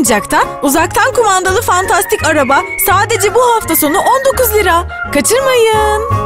oyuncakta uzaktan kumandalı fantastik araba sadece bu hafta sonu 19 lira. Kaçırmayın.